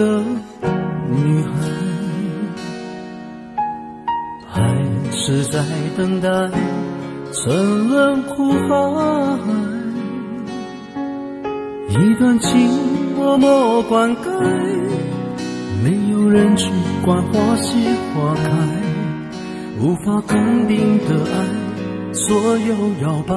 个女孩，还是在等待沉沦苦海？一段情默默灌溉，没有人去管花谢花开，无法肯定的爱，所有摇摆。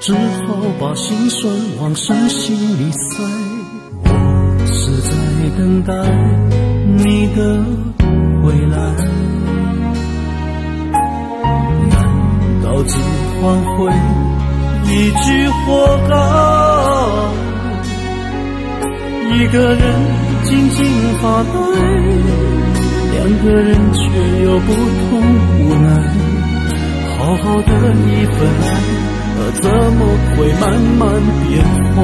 只好把心酸往深心里塞。等待你的回来，难道只换回一句活该？一个人静静发呆，两个人却有不同无奈。好好的一份爱。怎么会慢慢变坏？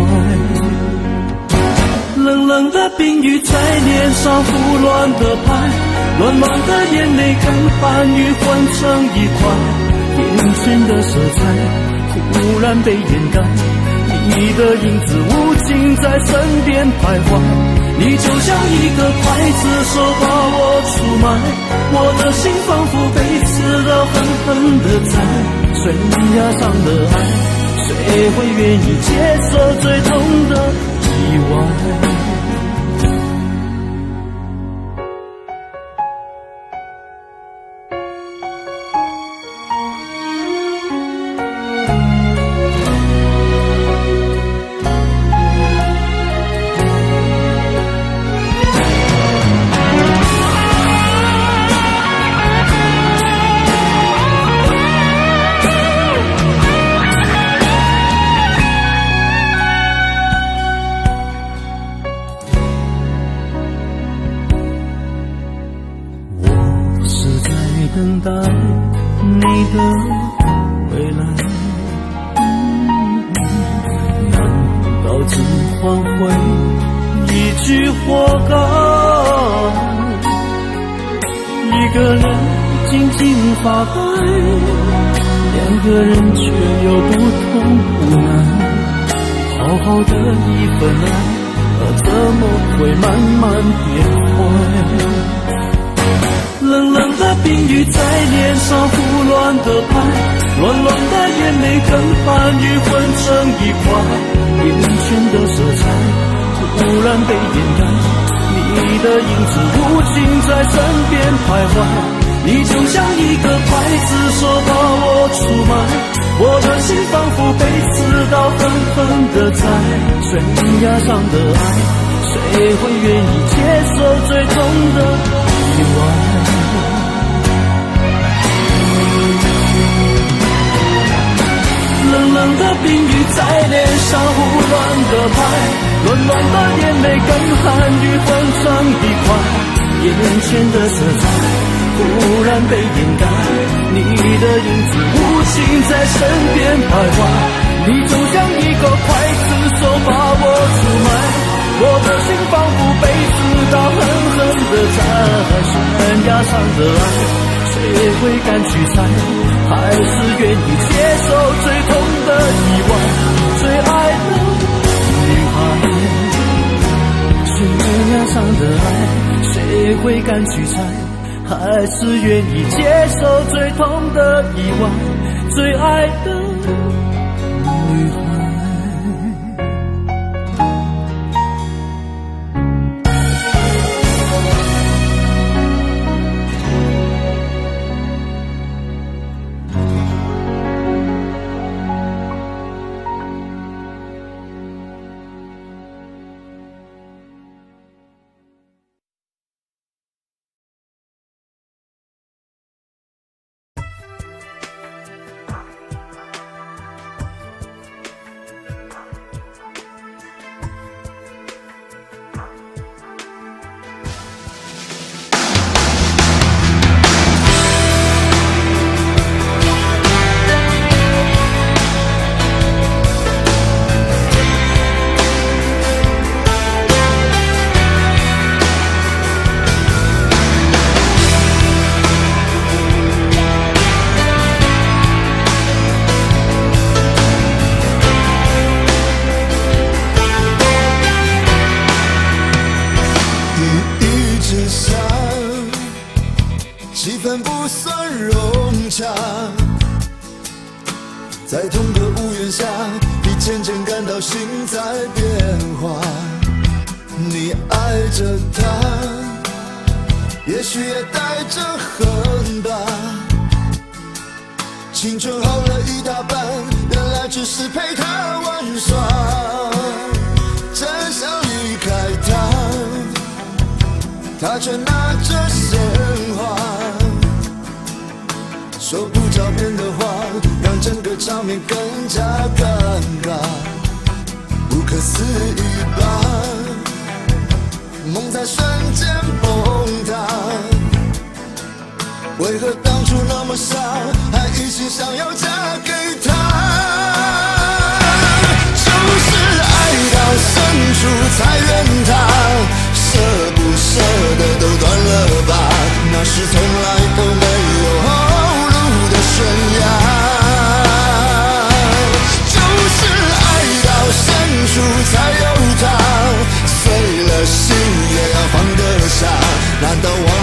冷冷的冰雨在脸上胡乱的拍，乱乱的眼泪跟寒雨混成一块，眼前的色彩忽然被掩盖，你的影子无情在身边徘徊，你就像一个刽子手把我出卖，我的心仿佛被刺刀狠狠的宰。悬崖上的爱，谁会愿意接受最痛的意外？挽回一句活该一个人静静发呆两个人却有不同无奈好好的一份爱啊怎么会慢慢变坏。冷冷冰雨在脸上胡乱的拍，乱乱的眼泪跟寒雨混成一块，眼前的色彩忽然被掩盖，你的影子无情在身边徘徊，你就像一个刽子手把我出卖，我的心仿佛被刺刀狠狠的宰，悬崖上的爱，谁会愿意接受最痛的爱？的冰雨在脸上胡乱的拍，暖暖的眼泪跟寒雨混成一块，眼前的色彩忽然被掩盖，你的影子无情在身边徘徊，你就像一个刽子手把我出卖，我的心仿佛被刺刀狠狠的宰，悬崖上的爱，谁会敢去猜？还是愿意接受最痛。的意外，最爱的女孩，悬崖上的爱，谁会敢去猜？还是愿意接受最痛的意外，最爱的女。他却拿着鲜花，说不着边的话，让整个场面更加尴尬，不可思议吧？梦在瞬间崩塌，为何当初那么傻，还一心想要嫁给他？就是爱到深处才怨他，舍。舍得都断了吧，那是从来都没有后路的悬崖，就是爱到深处才有他，碎了心也要放得下，难道我？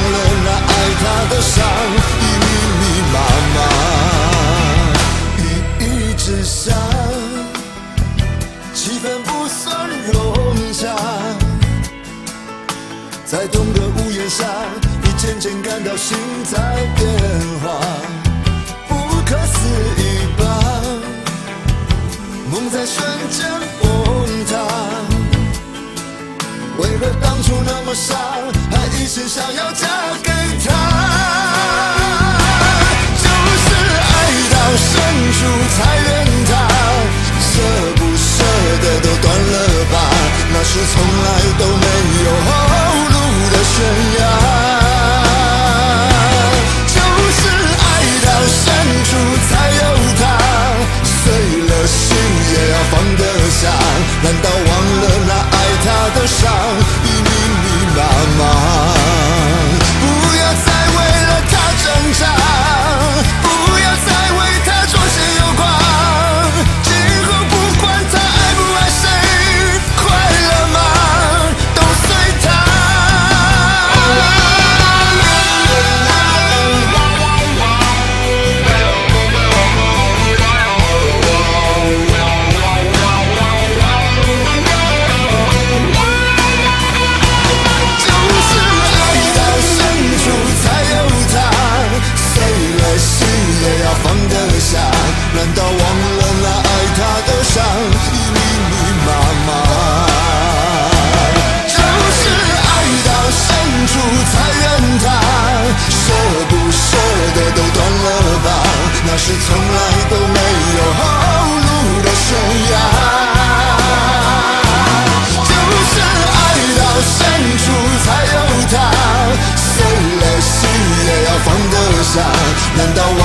and I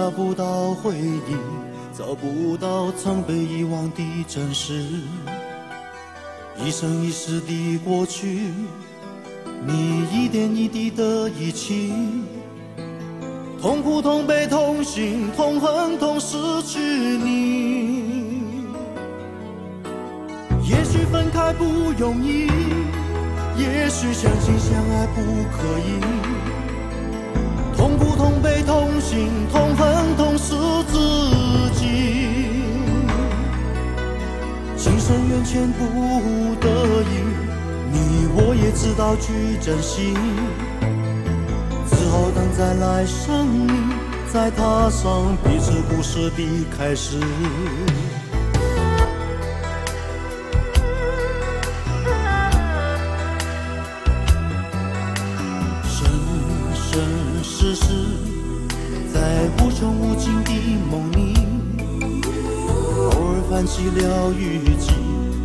找不到回忆找不到曾被遗忘的真实。一生一世的过去你一点一滴的遗弃。痛苦痛悲痛心痛恨痛失去你。也许分开不容易也许相亲相爱不可以。痛心痛恨痛失自己，情深缘浅不得已，你我也知道去珍惜，只好等在来生里，再踏上彼此故事的开始。放弃了雨季，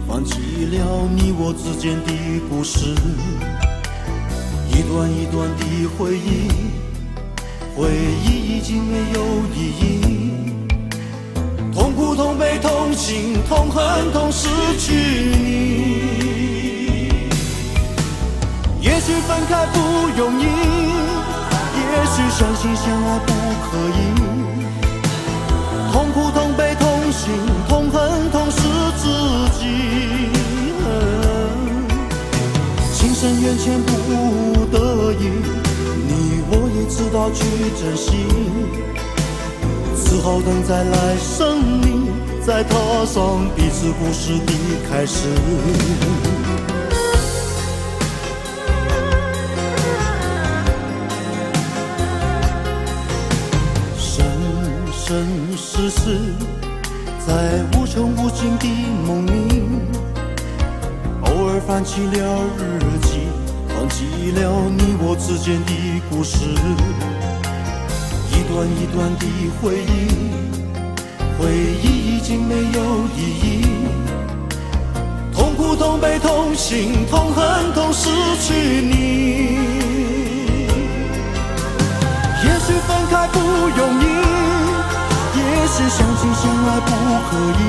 放弃了你我之间的故事，一段一段的回忆，回忆已经没有意义。痛苦、痛悲、痛心、痛恨、痛失去你。也许分开不容易，也许相亲相爱不可以。苦、痛悲、痛心痛。恨痛是自己，情深缘浅不得已，你我也知道去珍惜，只好等再来生命，再踏上彼此故事的开始。生世世。在无穷无尽的梦里，偶尔翻起了日记，放弃了你我之间的故事，一段一段的回忆，回忆已经没有意义。痛苦、痛悲、痛心、痛恨、痛失去你，也许分开不容易。也是相亲相爱不可以，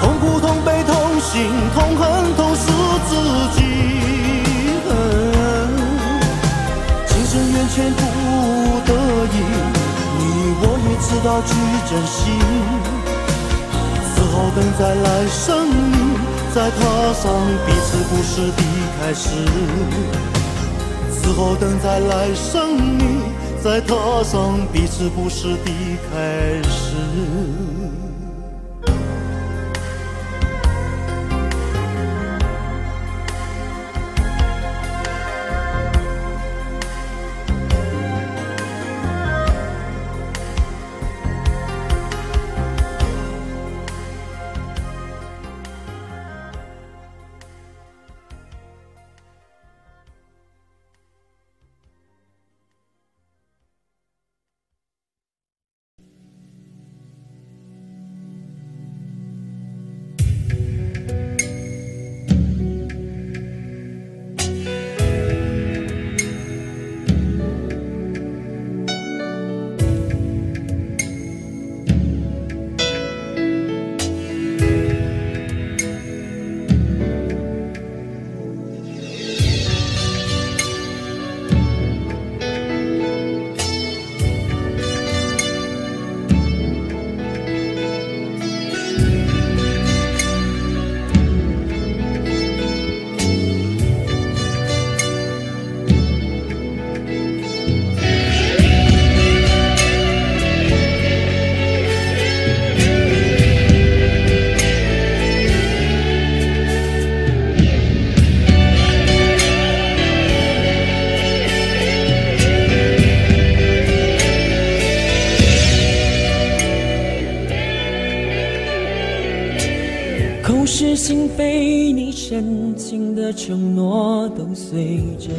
痛苦、痛悲、痛心、痛恨、痛是自己。情深缘浅不得已，你我也知道去珍惜，只好等再来生里，再踏上彼此故事的开始。只好等再来生里。再踏上彼此故事的开始。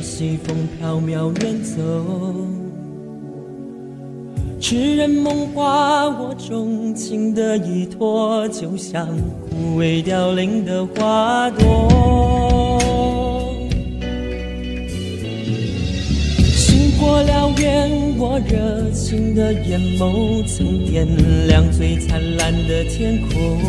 西风飘渺远走。痴人梦话，我钟情的依托，就像枯萎凋零的花朵。星火燎原，我热情的眼眸曾点亮最灿烂的天空。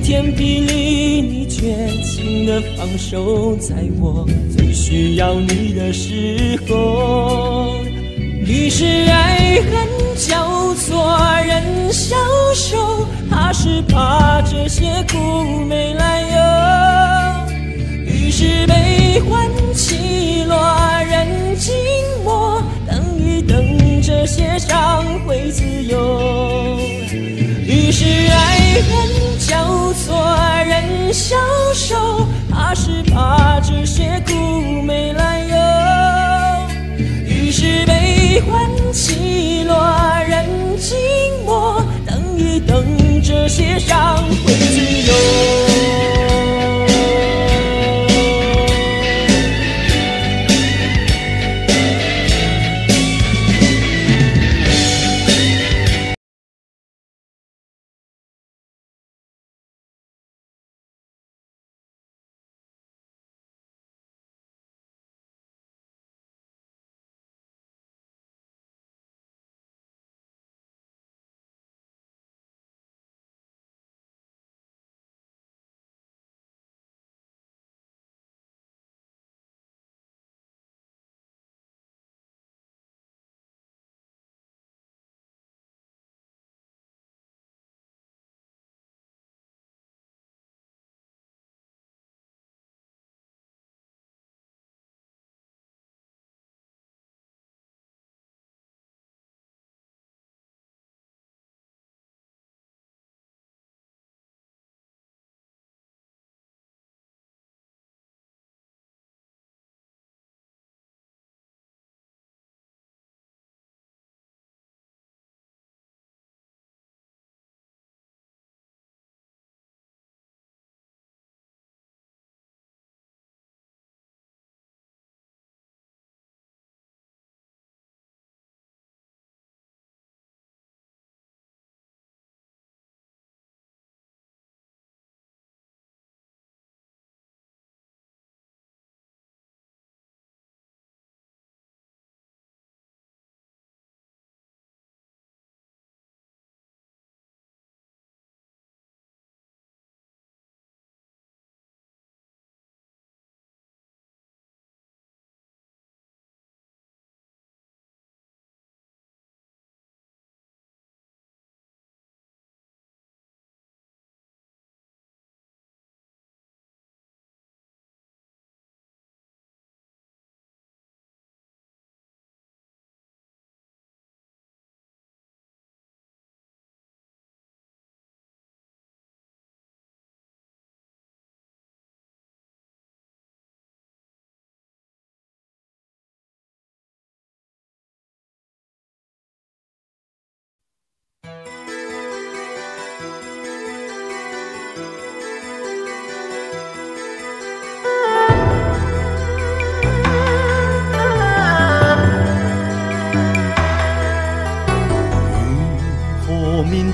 天霹雳，你绝情的放手，在我最需要你的时候。于是爱恨交错，任消瘦，怕是怕这些苦没来由。于是悲欢起落，任。这些伤会自由。于是爱恨交错，人消瘦，怕是怕这些苦没来由。于是悲欢起落，人寂寞，等一等，这些伤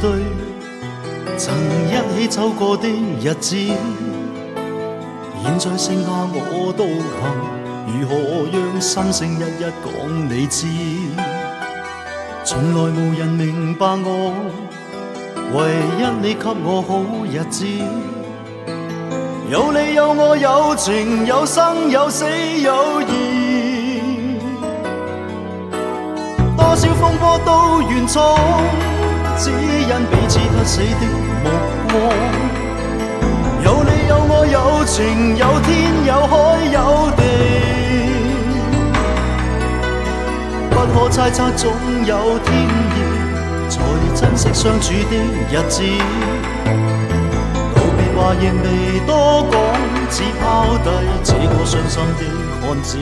曾一起走过的日子？现在剩下我独行，如何让心声一一讲你知？从来无人明白我，唯一你给我好日子。有你有我有情有生有死有义，多少风波都愿闯，只因彼此不死的目光。有你有我有情有天有海有地，不可猜测总有天意，才珍惜相处的日子。道别话亦未多讲，只抛低这个伤心的汉子。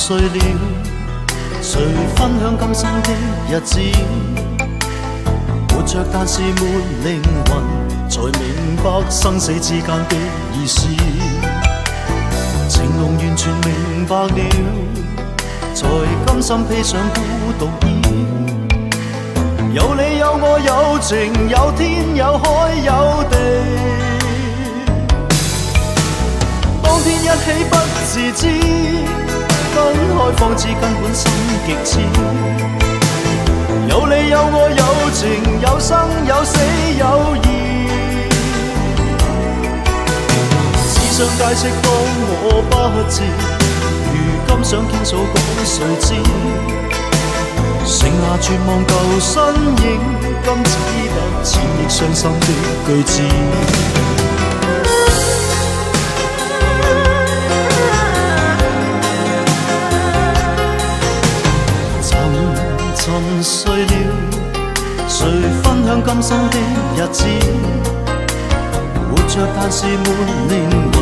沉睡了，谁分享今生的日子？活着但是没灵魂，才明白生死之间的意思。情浓完全明白了，才甘心披上孤独衣。有你有我有情有天有海有地。當天一起不自知，分开方知根本心极痴。有你有我有情有生有死有义，只想解释当我不智，如今想倾诉讲谁知？剩下绝望旧身影，今只得千亿伤心的句子。沉睡了，谁分享今生的日子？活着但是没灵魂，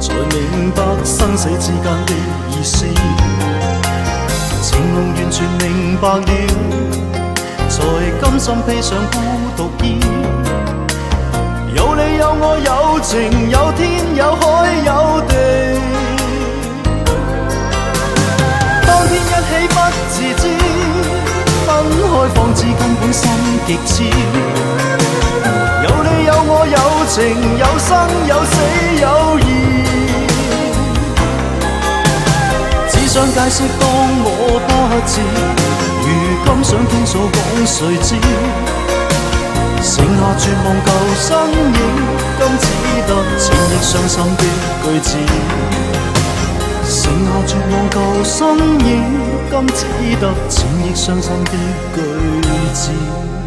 才明白生死之间的意思。情浓完全明白了，才甘心披上孤独衣。有你有我有情有天有海有地，当天一起不自知，分开方知根本心极痴。有你有我有情有生有死有义。想解释，当我不知，如今想倾诉，讲谁知？剩下绝望旧身影，今只得千亿伤心的句子。剩下绝望旧身影，今只得千亿伤心的句子。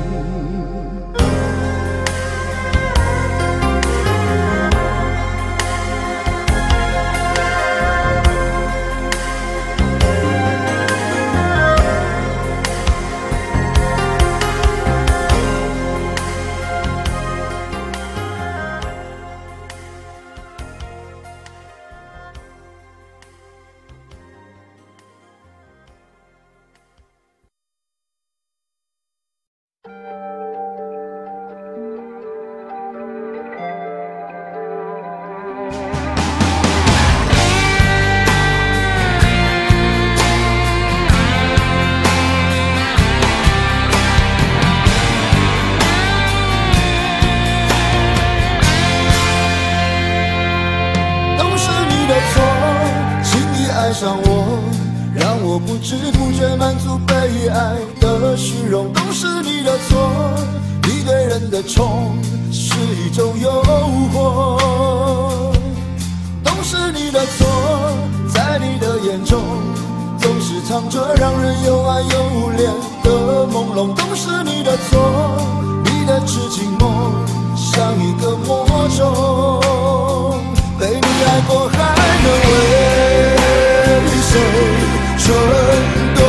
不知不觉满足被爱的虚荣。都是你的错你对人的宠是一种诱惑。都是你的错在你的眼中总是藏着让人又爱又怜的朦胧。都是你的错你的痴情梦像一个魔咒被你爱过还能为谁？春动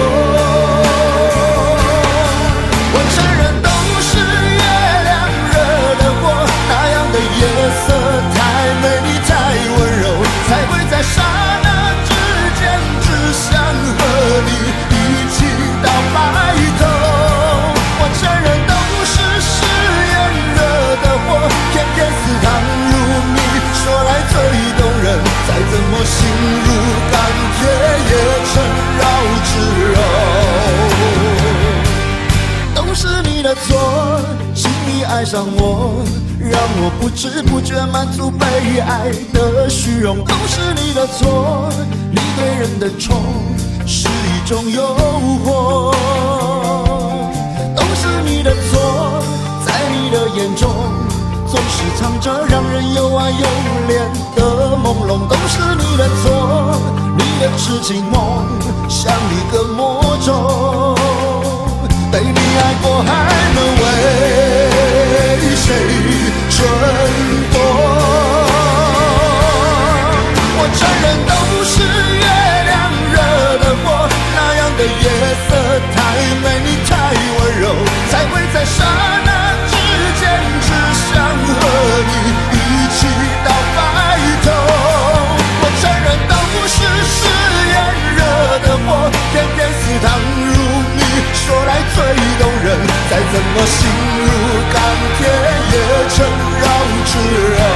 我承认都是月亮惹的祸那样的夜色太美你太温柔才会在刹那之间只想和你一起到白头我承认都是誓言惹的祸偏偏似糖如蜜说来最动人再怎么心如爱上我让我不知不觉满足被爱的虚荣都是你的错你对人的宠是一种诱惑。都是你的错在你的眼中总是藏着让人又爱又怜的朦胧。都是你的错你的痴情梦像一个魔咒。被你爱过还谁蠢动我承认都是月亮惹的祸那样的夜色太美你太温柔才会在刹那之间只想和你一起到白头我承认都是誓言惹的祸偏偏似糖如蜜说来最动人再怎么心如钢铁。忍让之人。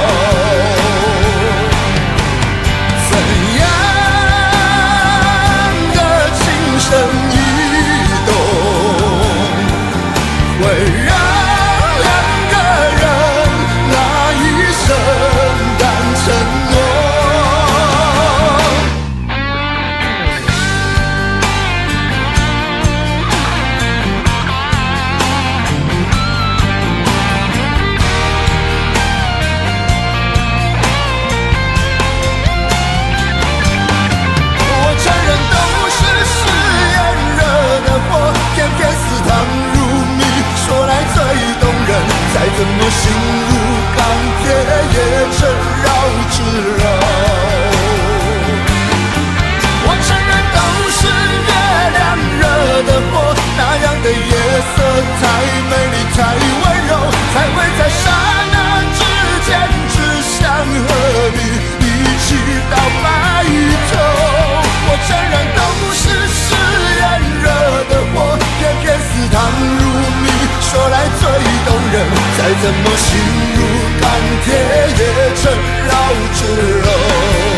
怎么心如钢铁也成绕指柔